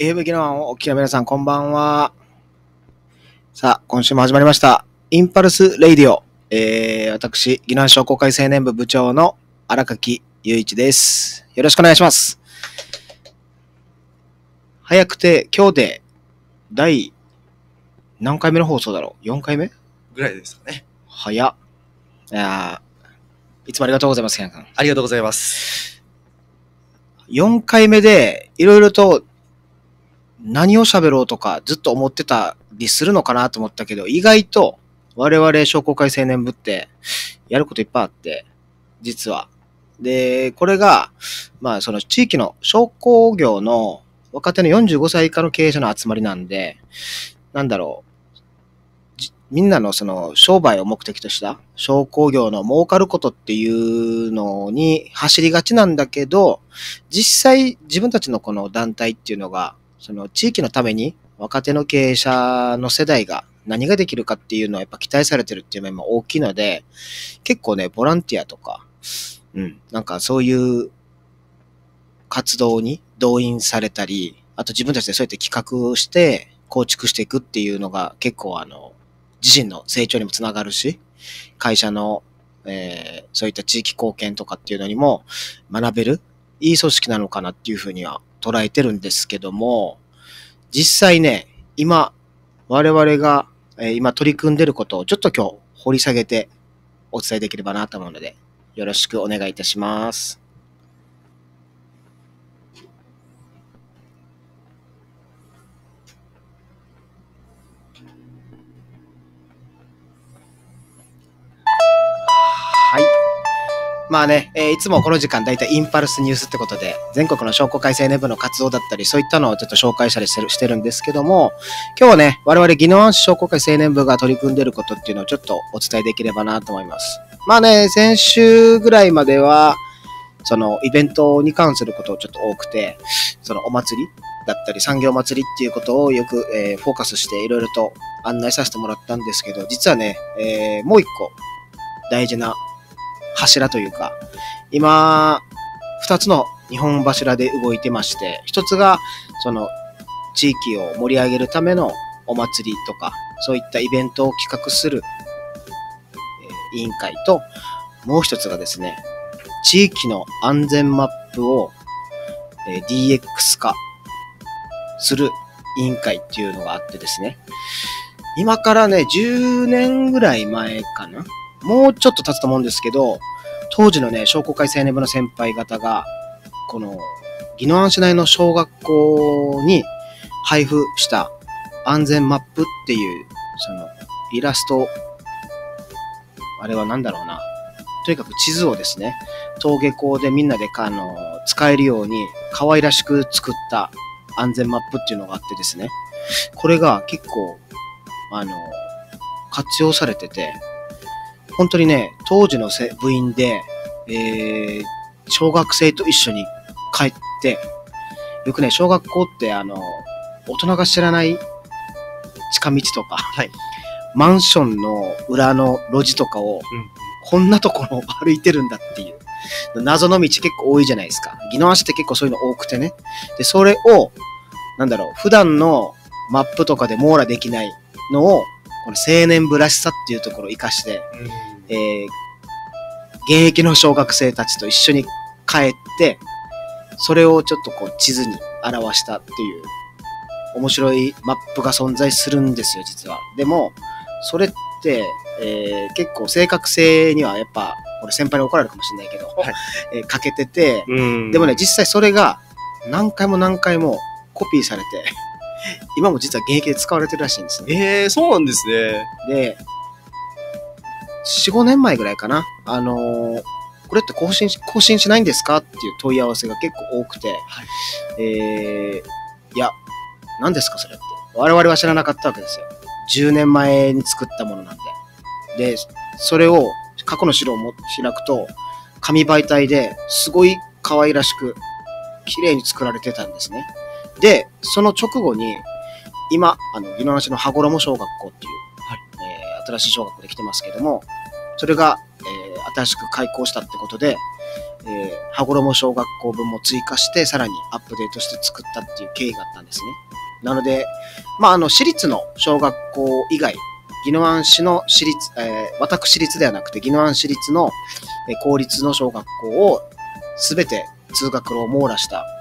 AV 技能をお聞きの皆さん、こんばんは。さあ、今週も始まりました。 impulse radio。えー、私、宜野湾市商工会青年部部長の荒垣雄一です。よろしくお願いします。早くて、今日で、第、何回目の放送だろう ?4 回目？ぐらいですかね。早っ。いやいつもありがとうございます、ケン君。ありがとうございます。4回目で、いろいろと何を喋ろうとかずっと思ってたりするのかなと思ったけど、意外と我々商工会青年部ってやることいっぱいあって、実は。で、これが、まあその地域の商工業の若手の45歳以下の経営者の集まりなんで、なんだろう、みんなのその商売を目的とした商工業の儲かることっていうのに走りがちなんだけど、実際自分たちのこの団体っていうのが、その地域のために若手の経営者の世代が何ができるかっていうのはやっぱ期待されてるっていう面も大きいので、結構ね、ボランティアとか、うん、なんかそういう活動に動員されたり、あと自分たちでそうやって企画をして構築していくっていうのが結構あの、自身の成長にもつながるし、会社の、えー、そういった地域貢献とかっていうのにも学べる、いい組織なのかなっていうふうには捉えてるんですけども、実際ね、今、我々が、えー、今取り組んでることをちょっと今日掘り下げてお伝えできればなと思うので、よろしくお願いいたします。まあね、えー、いつもこの時間だいたいインパルスニュースってことで、全国の商工会青年部の活動だったり、そういったのをちょっと紹介したりしてるしてるんですけども、今日はね、我々技能暗視商工会青年部が取り組んでることっていうのをちょっとお伝えできればなと思います。まあね、先週ぐらいまでは、そのイベントに関することをちょっと多くて、そのお祭りだったり産業祭りっていうことをよく、えー、フォーカスしていろいろと案内させてもらったんですけど、実はね、えー、もう一個大事な柱というか、今、二つの日本柱で動いてまして、一つが、その、地域を盛り上げるためのお祭りとか、そういったイベントを企画する、え、委員会と、もう一つがですね、地域の安全マップを、え、DX 化する委員会っていうのがあってですね、今からね、10年ぐらい前かな？もうちょっと経つと思うんですけど、当時のね、商工会青年部の先輩方が、この、宜野湾市内の小学校に配布した安全マップっていう、その、イラスト、あれは何だろうな。とにかく地図をですね、登下校でみんなであの使えるように可愛らしく作った安全マップっていうのがあってですね、これが結構、あの、活用されてて、本当にね、当時の部員で、えー、小学生と一緒に帰って、よくね、小学校って、あの、大人が知らない近道とか、はい、マンションの裏の路地とかを、うん、こんなところを歩いてるんだっていう。謎の道結構多いじゃないですか。宜野湾市って結構そういうの多くてね。で、それを、なんだろう、普段のマップとかで網羅できないのを、この青年部らしさっていうところを活かして、えー、現役の小学生たちと一緒に帰って、それをちょっとこう地図に表したっていう面白いマップが存在するんですよ、実は。でも、それって、えー結構正確性にはやっぱ、これ先輩に怒られるかもしれないけど、はい。えー欠けてて、うん。でもね、、実際それが何回も何回もコピーされて、今も実は現役で使われてるらしいんですね。えー、そうなんですね。で、4、5年前ぐらいかな。あのーこれって更新し、更新しないんですかっていう問い合わせが結構多くて、えー、いや、何ですかそれって。我々は知らなかったわけですよ。10年前に作ったものなんで。で、それを過去の資料をも開くと、紙媒体ですごい可愛らしく、綺麗に作られてたんですね。で、その直後に、今、あの、宜野湾市の羽衣小学校っていう、えー新しい小学校で来てますけども、それが、えー新しく開校したってことで、えー羽衣小学校分も追加して、さらにアップデートして作ったっていう経緯があったんですね。なので、まあ、あの、私立の小学校以外、宜野湾市の私立、えー私立ではなくて、宜野湾市立の、えー公立の小学校をすべて通学路を網羅した、えー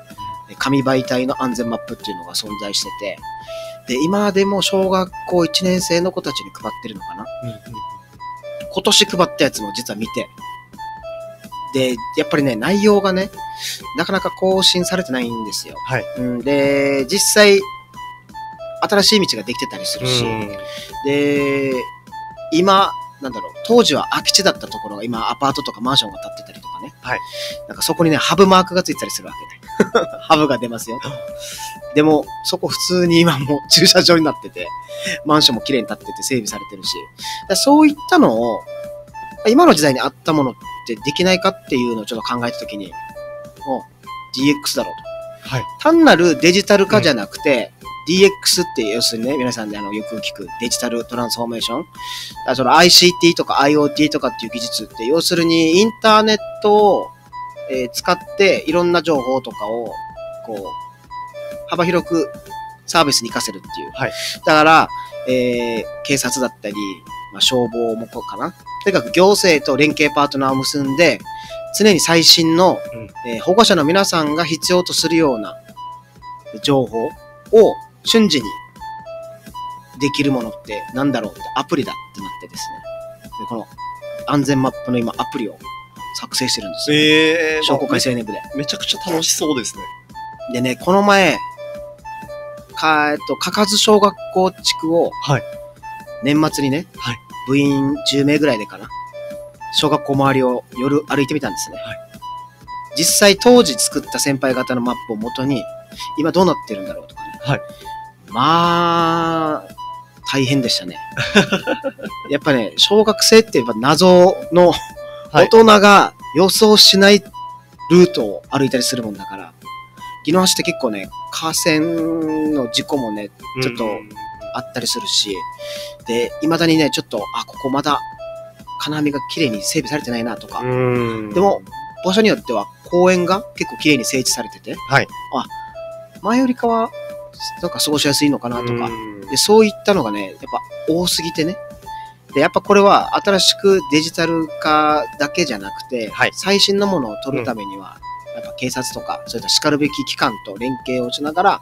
紙媒体の安全マップっていうのが存在してて、で、今でも小学校1年生の子たちに配ってるのかな？今年配ったやつも実は見て、で、やっぱりね、内容がね、なかなか更新されてないんですよ。はいうん、で、実際、新しい道ができてたりするし、で、今、なんだろう、当時は空き地だったところが今アパートとかマンションが建ってたりとかね。はい。なんかそこにね、ハブマークがついてたりするわけね。ハブが出ますよと。でも、そこ普通に今もう駐車場になってて、マンションも綺麗に建ってて整備されてるし、そういったのを、今の時代に合ったものってできないかっていうのをちょっと考えたときに、もう DX だろうと。はい。単なるデジタル化じゃなくて、DX って要するにね、皆さんであのよく聞くデジタルトランスフォーメーション。その ICT とか IoT とかっていう技術って、要するにインターネットを、えー使っていろんな情報とかを、こう、幅広くサービスに活かせるっていう。はいだから、えー警察だったり、まあ、消防もこうかな。とにかく行政と連携パートナーを結んで、常に最新の、うんえー保護者の皆さんが必要とするような情報を瞬時にできるものってなんだろうってアプリだってなってですね。でこの安全マップの今アプリを作成してるんですよ。えー、商工会青年部で。めちゃくちゃ楽しそうですね。でね、この前、か、えっと、かかず小学校地区を、はい年末にね、はい部員10名ぐらいでかな、小学校周りを夜歩いてみたんですね。はい実際当時作った先輩方のマップをもとに、今どうなってるんだろうとかね。はいまあ、大変でしたね。やっぱね、小学生ってやっぱ謎のはい。大人が予想しないルートを歩いたりするもんだから、宜野湾市って結構ね、河川の事故もね、ちょっとうんあったりするし、で、未だにね、ちょっと、あ、ここまだ金網が綺麗に整備されてないなとか、うん。でも、場所によっては公園が結構綺麗に整地されてて、はい。あ、前よりかは、なんか過ごしやすいのかなとか、うん。で、そういったのがね、やっぱ多すぎてね。で、やっぱこれは新しくデジタル化だけじゃなくて、はい最新のものを取るためには、やっぱ警察とか、そういった叱るべき機関と連携をしながら、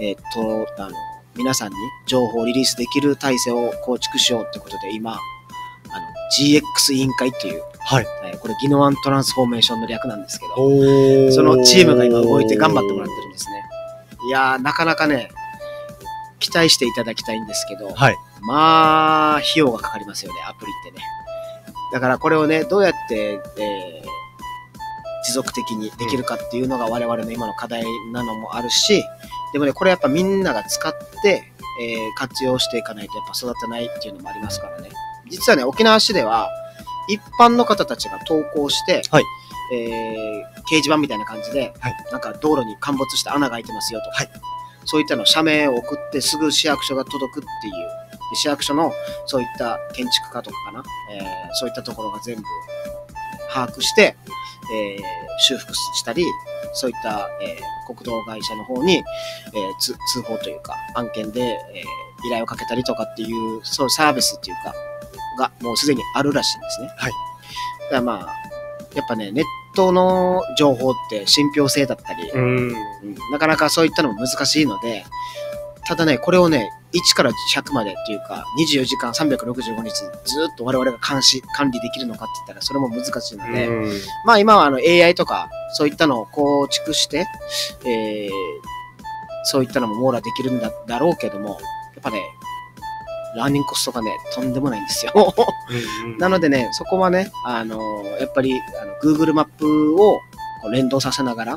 えーっと、あの、皆さんに情報をリリースできる体制を構築しようってことで、今、あの、GX 委員会っていう、はい。えーこれ、ギノワントランスフォーメーションの略なんですけど、そのチームが今動いて頑張ってもらってるんですね。いやー、なかなかね、期待していただきたいんですけど、はい。まあ、費用がかかりますよね、アプリってね。だからこれをね、どうやって、えー持続的にできるかっていうのが我々の今の課題なのもあるし、でもね、これやっぱみんなが使って、えー活用していかないとやっぱ育てないっていうのもありますからね。実はね、沖縄市では、一般の方たちが投稿して、はい。えー掲示板みたいな感じで、はい。なんか道路に陥没した穴が開いてますよと。か、はい。そういったのを社名を送ってすぐ市役所が届くっていう、で市役所のそういった建築家とかかな、えーそういったところが全部把握して、えー修復したり、そういった、えー国道会社の方に、え通報というか、案件で、えー依頼をかけたりとかっていう、そういうサービスっていうか、がもうすでにあるらしいんですね。はい。だからまあ、やっぱね、ネットの情報って信憑性だったり、うん。うんなかなかそういったのも難しいので、ただね、これをね、1から100までっていうか、24時間365日ずっと我々が監視、管理できるのかって言ったらそれも難しいので、うんまあ今はあの AI とかそういったのを構築して、えーそういったのも網羅できるんだだろうけども、やっぱね、ラーニングコストがね、とんでもないんですよ。うんなのでね、そこはね、あのやっぱりあの Google マップをこう連動させながら、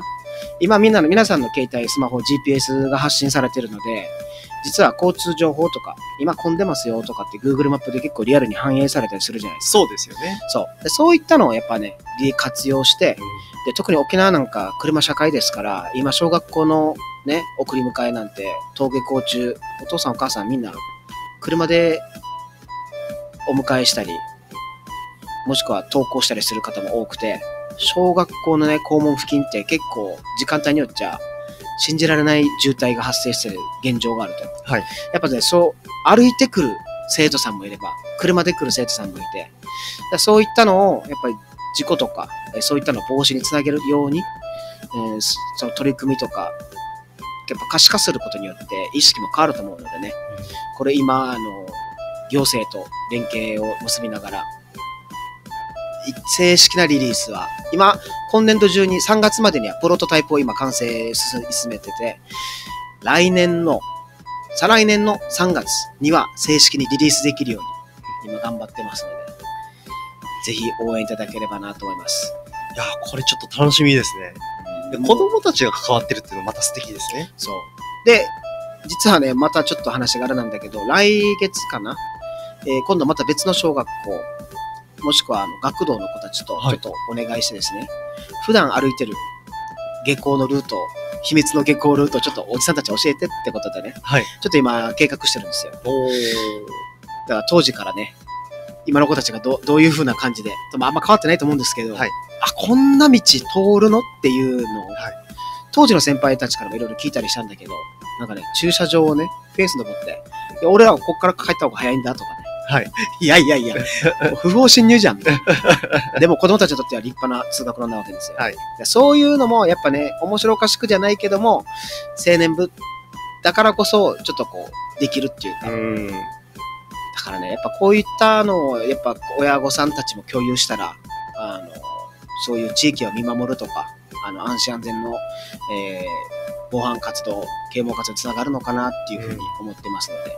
今みんなの、皆さんの携帯、スマホ、GPS が発信されてるので、実は交通情報とか、今混んでますよとかって Google マップで結構リアルに反映されたりするじゃないですか。そうですよね。そう。でそういったのをやっぱね、利活用して、で、特に沖縄なんか車社会ですから、今小学校のね、送り迎えなんて、登下校中、お父さんお母さんみんな車でお迎えしたり、もしくは登校したりする方も多くて、小学校のね、校門付近って結構時間帯によっちゃ、信じられない渋滞が発生してる現状があると。はい。やっぱね、そう、歩いてくる生徒さんもいれば、車で来る生徒さんもいて、そういったのを、やっぱり事故とか、えーそういったのを防止につなげるように、えーそその取り組みとか、やっぱ可視化することによって意識も変わると思うのでね、これ今、あの、行政と連携を結びながら、い正式なリリースは、今、今年度中に3月までにはプロトタイプを今完成進めてて、来年の、再来年の3月には正式にリリースできるように今頑張ってますので、ぜひ応援いただければなと思います。いや、これちょっと楽しみですね。でも子供たちが関わってるっていうのもまた素敵ですね。そう。で、実はね、またちょっと話があれなんだけど、来月かな、えー今度また別の小学校、もしくはあの学童の子たちとはいちょっとお願いしてですね、普段歩いてる下校のルート、秘密の下校ルートをちょっとおじさんたち教えてってことでね、はい。ちょっと今計画してるんですよ。だから当時からね、今の子たちがどどういう風な感じで、まあ、あんま変わってないと思うんですけど、はいあ、こんな道通るのっていうのを、はい当時の先輩たちからもいろいろ聞いたりしたんだけど、なんかね、駐車場をね、フェース登って、俺らはこっから帰った方が早いんだとかね。はい。いやいやいや、不法侵入じゃん。でも子供たちにとっては立派な通学路なわけですよ。はいでそういうのも、やっぱね、面白おかしくじゃないけども、青年部だからこそ、ちょっとこう、できるっていうか、うん。だからね、やっぱこういったのを、やっぱ親御さんたちも共有したら、あの、そういう地域を見守るとか、あの、安心安全の、えー防犯活動、啓蒙活動につながるのかなっていうふうに思ってますので、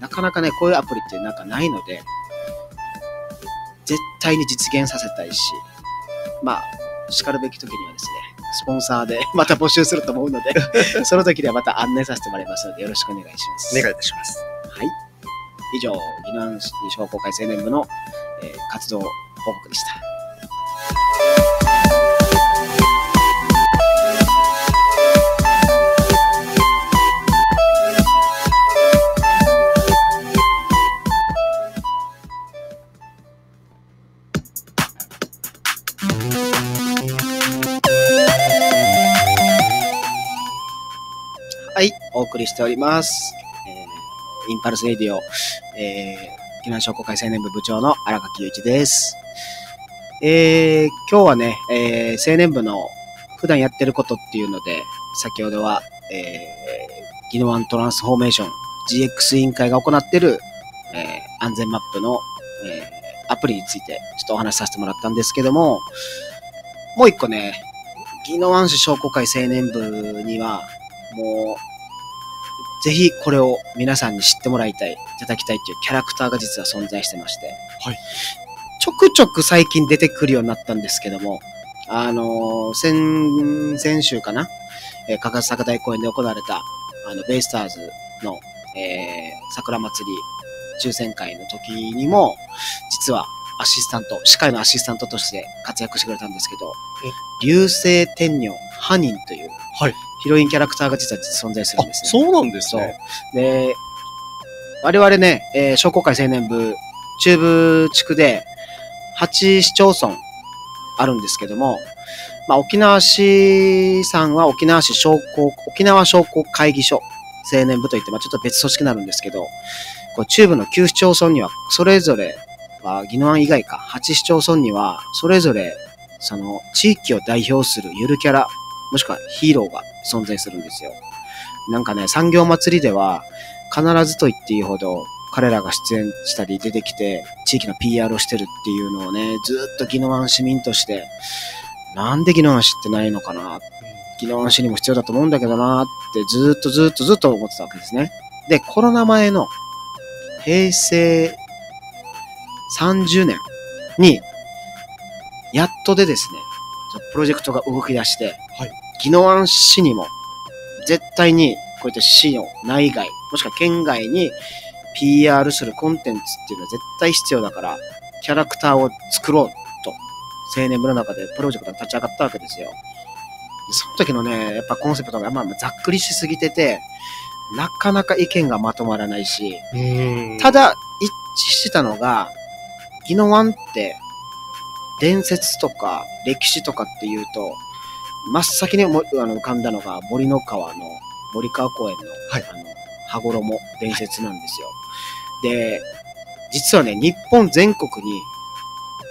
なかなかね、こういうアプリってなんかないので、絶対に実現させたいし、まあ、叱るべき時にはですね、スポンサーで また募集すると思うので、その時にはまた案内させてもらいますので、よろしくお願いします。お願いいたします。はい。以上、宜野湾市商工会青年部の、えー活動報告でした。送りしております。えーインパルスレディオ、えー、沖縄商工会青年部部長の荒垣雄一です。えー、今日はね、えー、青年部の普段やってることっていうので、先ほどは、えー、ギノワントランスフォーメーション GX 委員会が行っている、えー、安全マップの、えー、アプリについてちょっとお話しさせてもらったんですけども、もう一個ね、宜野湾市商工会青年部には、もう、ぜひこれを皆さんに知ってもらいたい、いただきたいっていうキャラクターが実は存在してまして。はい。ちょくちょく最近出てくるようになったんですけども、あのー先、先週かな？えー、かか坂大公園で行われた、あの、ベイスターズの、えー、桜祭り抽選会の時にも、実はアシスタント、司会のアシスタントとして活躍してくれたんですけど、流星天女、ハニンという、はいヒロインキャラクターが実は存在するあんですね。、そうなんですね。。で、我々ね、えー商工会青年部、中部地区で8市町村あるんですけども、まあ、沖縄市さんは沖縄市商工、沖縄商工会議所青年部といって、まあ、ちょっと別組織になるんですけど、こう中部の9市町村には、それぞれ、あ宜野湾以外か、8市町村には、それぞれ、その、地域を代表するゆるキャラ、もしくはヒーローが存在するんですよ。なんかね、産業祭りでは、必ずと言っていいほど、彼らが出演したり出てきて、地域の PR をしてるっていうのをね、ずっと宜野湾市民として、なんで宜野湾市ってないのかな？宜野湾市にも必要だと思うんだけどなってずっとずっとずっと思ってたわけですね。で、コロナ前の平成30年に、やっとでですね、プロジェクトが動き出して、宜野湾市にも、絶対にこういった市の内外、もしくは県外に PR するコンテンツっていうのは絶対必要だから、キャラクターを作ろうと、青年部の中でプロジェクトが立ち上がったわけですよ。でその時のね、やっぱコンセプトがまあざっくりしすぎてて、なかなか意見がまとまらないし、うんた、だ一致したのが、宜野湾って伝説とか歴史とかっていうと、真っ先にもあの浮かんだのが森の川の森川公園の、はいあの羽衣伝説なんですよ。で、実はね、日本全国に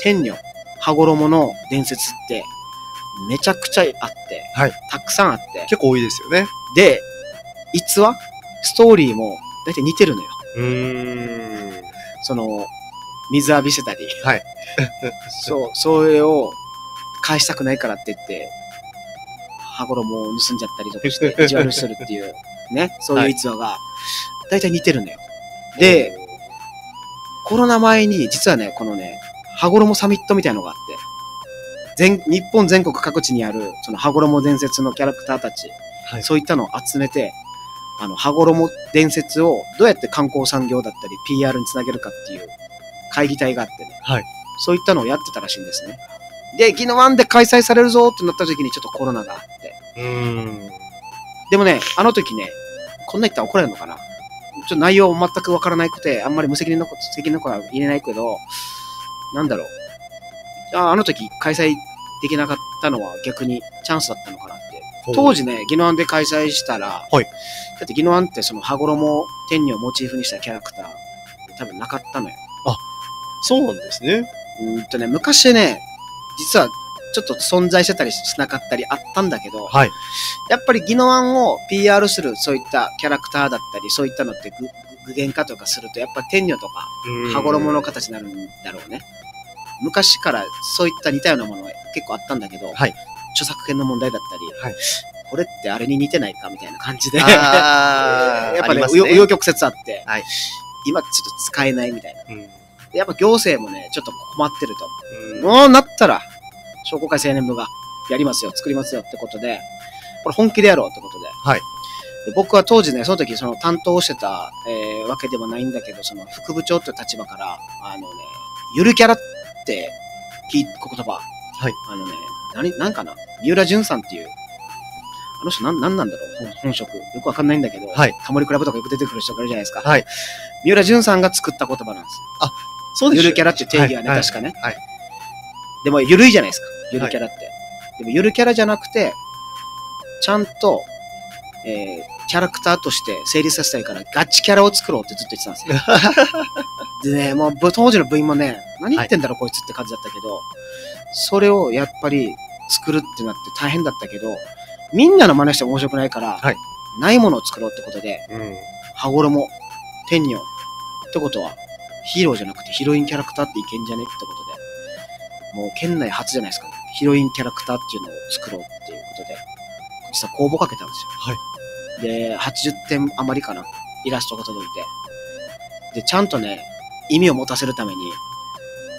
天女羽衣の伝説ってめちゃくちゃあって、はいたくさんあって、結構多いですよね。で、逸話？ストーリーも大体似てるのよ。うーん。その、水浴びせたり、はい。そう、それを返したくないからって言って、羽衣を盗んじゃったりとかして、意地悪するっていう、ね、そういう逸話が、大体似てるのよ。で、コロナ前に、実はね、このね、羽衣サミットみたいなのがあって、全、日本全国各地にある、その羽衣伝説のキャラクターたち、はいそういったのを集めて、あの、羽衣伝説をどうやって観光産業だったり PR につなげるかっていう会議体があってね。はいそういったのをやってたらしいんですね。で、宜野湾で開催されるぞってなった時にちょっとコロナが。うーん。でもね、あの時ね、こんな言ったら怒られるのかな？ちょっと内容全くわからなくて、あんまり無責任なこと、責任なことは言えないけど、なんだろう。ああの時開催できなかったのは逆にチャンスだったのかなって。当時ね、宜野湾で開催したら、はいだって宜野湾ってその羽衣天女をモチーフにしたキャラクター、多分なかったのよ。そうなんですね。うーんとね、昔ね、実はちょっと存在してたりしなかったりあったんだけど、はい。やっぱり宜野湾を PR するそういったキャラクターだったり、そういったのって具具現化とかすると、やっぱ天女とか羽衣の形になるんだろうね。昔からそういった似たようなものが結構あったんだけど、はい著作権の問題だったり、はいこれってあれに似てないかみたいな感じで、やっぱね、ありますね曲折あって、はい今ちょっと使えないみたいな。うん。でやっぱ行政もね、ちょっと困ってると。うんもうなったら、商工会青年部がやりますよ、作りますよってことで、これ本気でやろうってことで。はいで僕は当時ね、その時その担当してた、えーわけでもないんだけど、その副部長っていう立場から、あのね、ゆるキャラって聞い言葉。はい。あのね、何、なんかな？三浦淳さんっていう、あの人なん、なんなんだろう？本本職。よくわかんないんだけど、はいタモリクラブとかよく出てくる人がいるじゃないですか。はい。三浦淳さんが作った言葉なんですよ。そうですゆるキャラっていう定義はね、はい確かね。はい。でも、ゆるいじゃないですか。ゆるキャラって。でも、ゆるキャラじゃなくて、ちゃんと、えーキャラクターとして成立させたいから、ガチキャラを作ろうってずっと言ってたんですよ。でね、もう、ぶ当時の部員もね、何言ってんだろ、こいつって感じだったけど、それをやっぱり作るってなって大変だったけど、みんなの真似して面白くないから、はいないものを作ろうってことで、うん。羽衣、天女。ってことは、ヒーローじゃなくてヒロインキャラクターっていけんじゃねってことで、もう県内初じゃないですか、ね。ヒロインキャラクターっていうのを作ろうっていうことで、実は公募かけたんですよ。はい。で、80点余りかな。イラストが届いて。で、ちゃんとね、意味を持たせるために、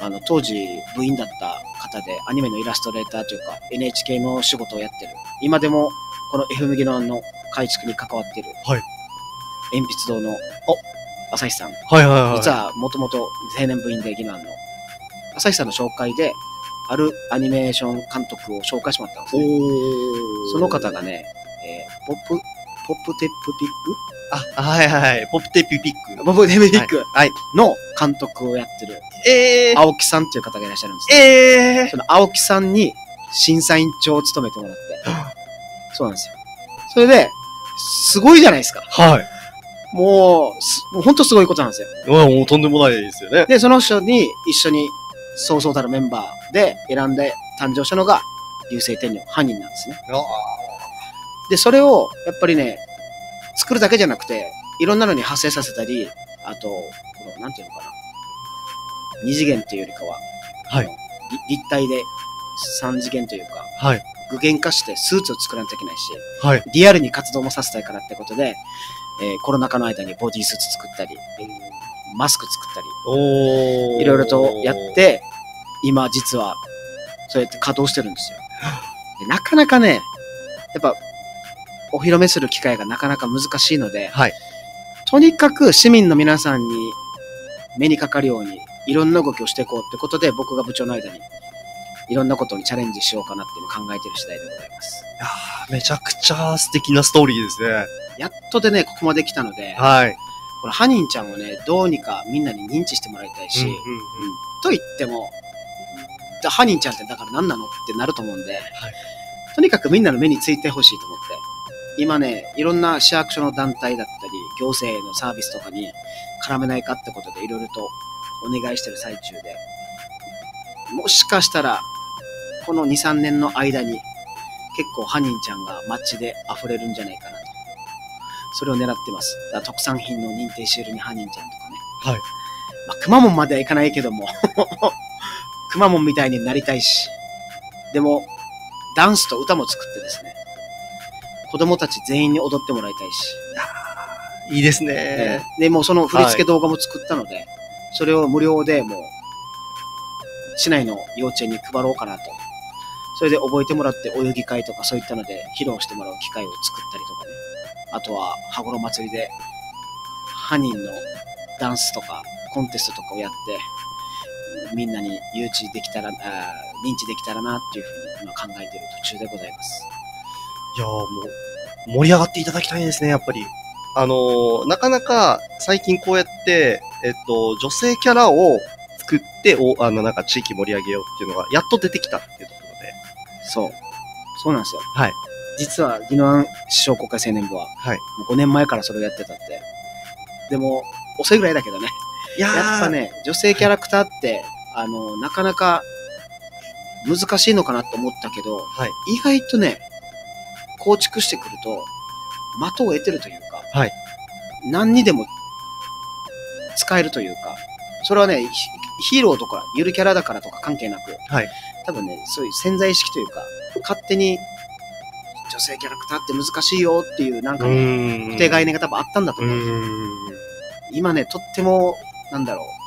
あの、当時部員だった方で、アニメのイラストレーターというか、NHK の仕事をやってる。今でも、この F 麦のの改築に関わってる。はい。鉛筆堂の、お、朝日さん。はいはいはい。実は、もともと青年部員で、ギナンの。朝日さんの紹介で、あるアニメーション監督を紹介してもらったんですおね。ーその方がね、えーポップ、ポップテップピック？あ、はいはい。ポップテピピック。ボブ・デビリックはい。の監督をやってるえー、青木さんっていう方がいらっしゃるんですね。えーその青木さんに審査員長を務めてもらって。そうなんですよ。それで、すごいじゃないですか。はい。もう、すもう本当すごいことなんですよ。うわもうとんでもないですよね。で、その人に一緒にそうそうたるメンバーで選んで誕生したのが、流星天皇、犯人なんですね。あで、それを、やっぱりね、作るだけじゃなくて、いろんなのに派生させたり、あと、この、なんていうのかな。二次元というよりかは、はい立体で三次元というか、はい。具現化してスーツを作らなきゃいけないし、はい。リアルに活動もさせたいからってことで、えーコロナ禍の間にボディースーツ作ったり、マスク作ったり、おーいろいろとやっ、て、今実は、そうやって稼働してるんですよ。でなかなかね、やっぱ、お披露目する機会がなかなか難しいので、はい。とにかく市民の皆さんに目にかかるように、いろんな動きをしていこうってことで、僕が部長の間に、いろんなことにチャレンジしようかなっていうのを考えている次第でございます。いやーめちゃくちゃ素敵なストーリーですね。やっとでね、ここまで来たので、はい。このハニンちゃんをね、どうにかみんなに認知してもらいたいし、うんうんうんと言っても、だハニンちゃんってだから何なの？ってなると思うんで、とにかくみんなの目についてほしいと思って、今ね、いろんな市役所の団体だったり、行政のサービスとかに絡めないかってことでいろいろとお願いしてる最中で、もしかしたら、この2、3年の間に、結構ハニンちゃんが街で溢れるんじゃないかなと。それを狙ってます。だ特産品の認定シールにハニンちゃんとかね。はい。まあ、くまモンまではいかないけども、くまモンみたいになりたいし、でも、ダンスと歌も作ってですね、子供たち全員に踊ってもらいたいし、いいですね。で、もうその振り付け動画も作ったので、それを無料でもう、市内の幼稚園に配ろうかなと。それで覚えてもらって泳ぎ会とかそういったので披露してもらう機会を作ったりとかね。あとは、羽衣祭りで、ハニンのダンスとかコンテストとかをやって、みんなに誘致できたら、あー認知できたらなっていうふうに今考えている途中でございます。いやーもう、盛り上がっていただきたいですね、やっぱり。あのーなかなか最近こうやって、えっと、女性キャラを作って、お、あの、なんか地域盛り上げようっていうのが、やっと出てきたっていうところで。そう。そうなんですよ。はい。実は、宜野湾市商工会青年部は、はい。もう5年前からそれをやってたって。でも、遅いぐらいだけどね。いやーやっぱ、ね、女性キャラクターって、あの、なかなか難しいのかなと思ったけど、はい。意外とね、構築してくると、的を得てるというか、はい何にでも使えるというか、それはね、ヒヒーローとか、ゆるキャラだからとか関係なく、はい。多分ね、そういう潜在意識というか、勝手に女性キャラクターって難しいよっていう、なんかね、固定概念が多分あったんだとう思う。今ね、とっても、なんだろう、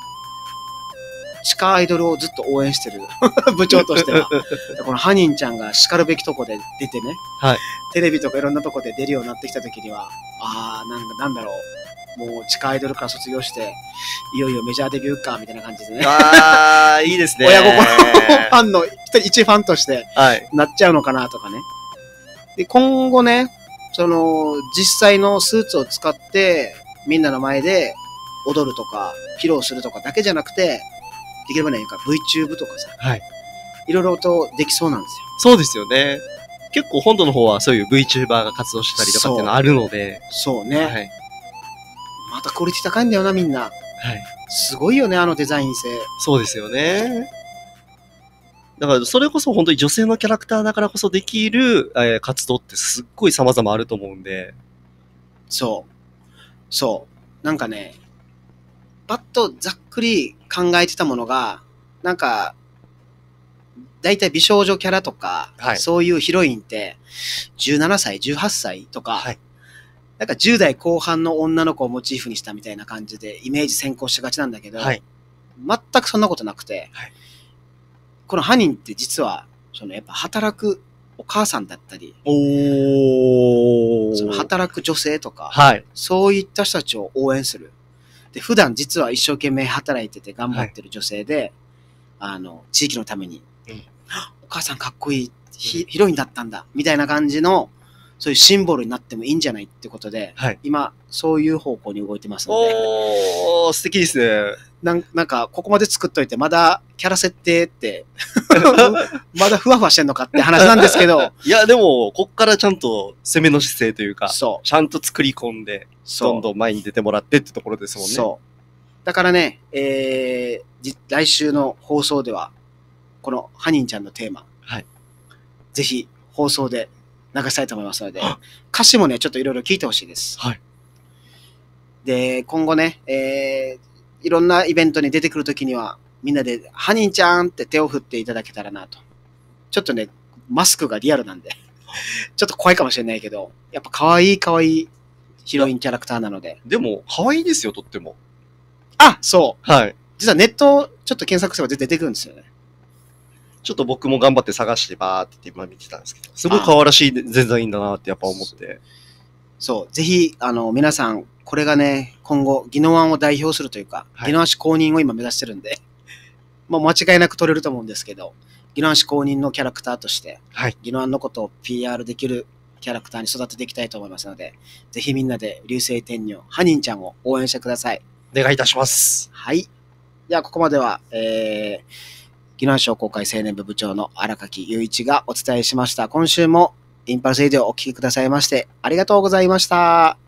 地下アイドルをずっと応援してる 部長としては。このハニンちゃんが叱るべきとこで出てね、はいテレビとかいろんなとこで出るようになってきた時には、ああ、なんかなんだろう、もう地下アイドルから卒業して、いよいよメジャーデビューか、みたいな感じでね、あー、いいですね。親心ファンの、一ファンとしてはい。なっちゃうのかなとかね。で、今後ね、その、実際のスーツを使って、みんなの前で踊るとか、披露するとかだけじゃなくて、できればね、なんか VTube とかさ、はい。いろいろとできそうなんですよ。そうですよね。結構本土の方はそういう VTuber が活動したりとかっていうのあるので。そうね。はい。またクオリティ高いんだよな、みんな。はい。すごいよね、あのデザイン性。そうですよね。だから、それこそ本当に女性のキャラクターだからこそできる、えー活動ってすっごい様々あると思うんで。そう。そう。なんかね、パッとざっくり考えてたものが、なんか、だいたい美少女キャラとか、はいそういうヒロインって、17歳、18歳とか、はいなんか10代後半の女の子をモチーフにしたみたいな感じでイメージ先行しがちなんだけど、はい。全くそんなことなくて、はいこのハニンって実は、そのやっぱ働くお母さんだったり、おその働く女性とか、はい。そういった人たちを応援する。で、普段実は一生懸命働いてて頑張ってる女性で、あの、地域のために、うんお母さんかっこいい。ヒ、ヒロインだったんだ、みたいな感じの、そういうシンボルになってもいいんじゃないってことで、はい今、そういう方向に動いてますので、おー、素敵ですね。なんなんか、ここまで作っといて、まだキャラ設定って、まだふわふわしてんのかって話なんですけど、いや、でも、こっからちゃんと攻めの姿勢というか、そう、ちゃんと作り込んで。どんどん前に出てもらってってところですもんね。そう。だからね、えーじ来週の放送では、このハニンちゃんのテーマ、はいぜひ放送で流したいと思いますのであ、歌詞もね、ちょっといろいろ聞いてほしいです。はいで、今後ね、えーいろんなイベントに出てくるときには、みんなで、ハニンちゃんって手を振っていただけたらなと。ちょっとね、マスクがリアルなんで、ちょっと怖いかもしれないけど、やっぱ可愛い可愛いヒロインキャラクターなので。でも、可愛いですよ、とっても。あ、そう。はい。実はネットちょっと検索すれば出てくるんですよね。ちょっと僕も頑張って探してバーって今見てたんですけど、すごい可愛らしい全然いいんだなってやっぱ思って。そう。ぜひ、あの、皆さん、これがね、今後、宜野湾を代表するというか、はい宜野湾市公認を今目指してるんで、もう間違いなく取れると思うんですけど、宜野湾市公認のキャラクターとして、はい。宜野湾のことを PR できるキャラクターに育てていきたいと思いますので、ぜひみんなで流星天女、ハニンちゃんを応援してください。お願いいたします。はい。では、ここまでは、えー、宜野湾商工会青年部部長の荒垣雄一がお伝えしました。今週もインパルスレディをお聞きくださいまして、ありがとうございました。